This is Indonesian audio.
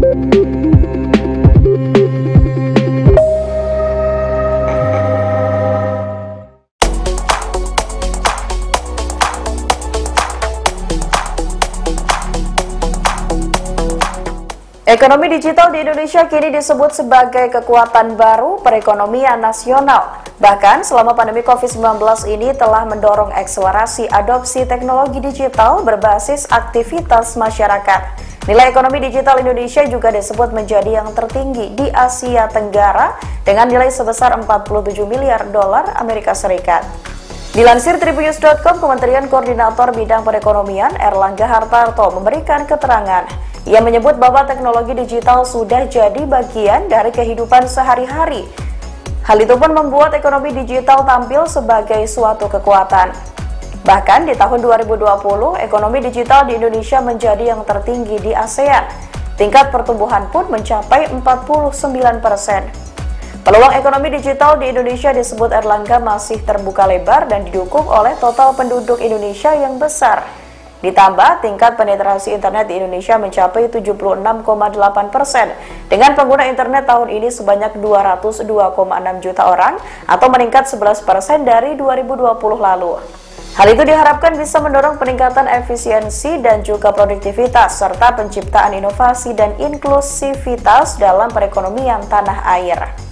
thank you. Ekonomi digital di Indonesia kini disebut sebagai kekuatan baru perekonomian nasional. Bahkan selama pandemi COVID-19 ini telah mendorong akselerasi adopsi teknologi digital berbasis aktivitas masyarakat. Nilai ekonomi digital Indonesia juga disebut menjadi yang tertinggi di Asia Tenggara dengan nilai sebesar 47 miliar dolar Amerika Serikat. Dilansir Tribunnews.com, Kementerian Koordinator Bidang Perekonomian Erlangga Hartarto memberikan keterangan ia menyebut bahwa teknologi digital sudah jadi bagian dari kehidupan sehari-hari. Hal itu pun membuat ekonomi digital tampil sebagai suatu kekuatan. Bahkan di tahun 2020, ekonomi digital di Indonesia menjadi yang tertinggi di ASEAN. Tingkat pertumbuhan pun mencapai 49 persen. Peluang ekonomi digital di Indonesia disebut Erlangga masih terbuka lebar dan didukung oleh total penduduk Indonesia yang besar. Ditambah, tingkat penetrasi internet di Indonesia mencapai 76,8 persen. Dengan pengguna internet tahun ini sebanyak 202,6 juta orang atau meningkat 11 persen dari 2020 lalu. Hal itu diharapkan bisa mendorong peningkatan efisiensi dan juga produktivitas serta penciptaan inovasi dan inklusivitas dalam perekonomian tanah air.